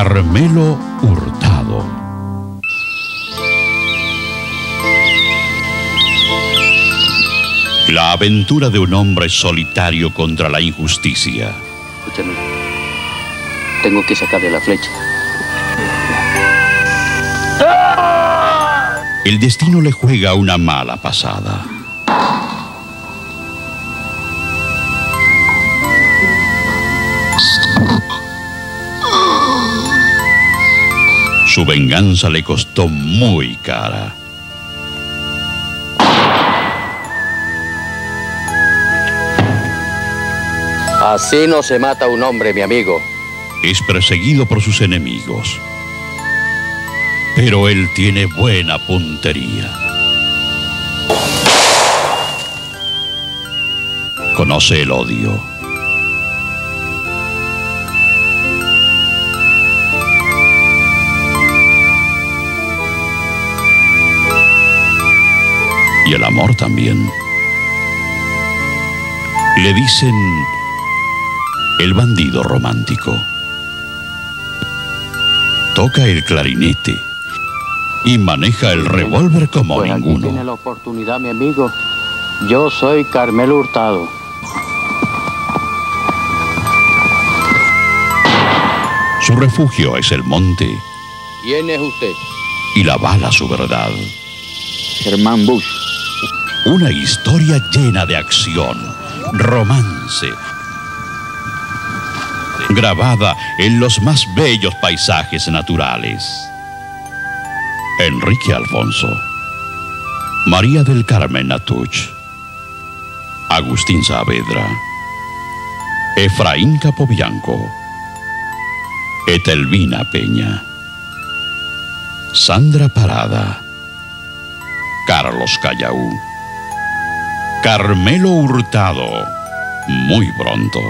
Carmelo Hurtado. La aventura de un hombre solitario contra la injusticia. Escúchame. Tengo que sacarle la flecha. El destino le juega una mala pasada. Su venganza le costó muy cara. Así no se mata un hombre, mi amigo. Es perseguido por sus enemigos. Pero él tiene buena puntería. Conoce el odio. Y el amor también. Le dicen el bandido romántico. Toca el clarinete y maneja el revólver como Pues aquí ninguno. tiene la oportunidad, mi amigo. Yo soy Carmelo Hurtado. Su refugio es el monte ¿Quién es usted? y la bala su verdad. Germán Bush. Una historia llena de acción, romance, grabada en los más bellos paisajes naturales. Enrique Alfonso, María del Carmen Natuch, Agustín Saavedra, Efraín Capobianco, Etelvina Peña, Sandra Parada, Carlos Callaú. Carmelo Hurtado. Muy pronto.